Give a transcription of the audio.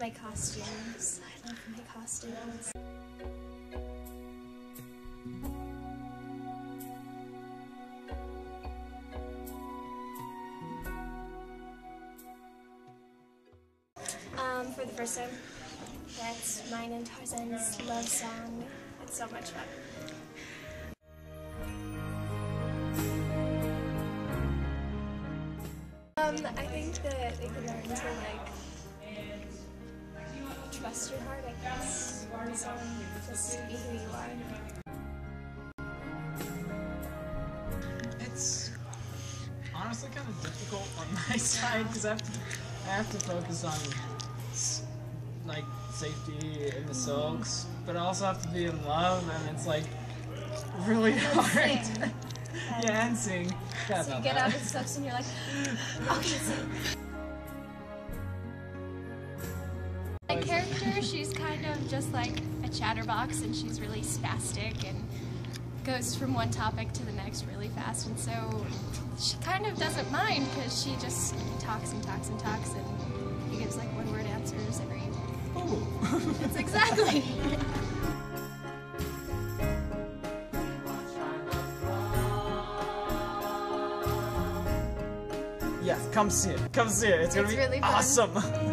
my costumes. I love my costumes. Um, for the first time, that's mine and Tarzan's love song. It's so much fun. Um, I think that they can learn to like trust your heart, I guess. So just be who you are. It's honestly kind of difficult on my side because I have to I have to focus on like safety in the silks, but I also have to be in love, and it's like really hard. sing. yeah, and sing. Forgot So you get that. out of the steps and you're like, okay, so My character, she's kind of just like a chatterbox and she's really spastic and goes from one topic to the next really fast. And so she kind of doesn't mind because she just talks and talks and talks and he gives like one word answers every. Oh! It's exactly. yeah, come see it. Come see it. It's gonna be really awesome.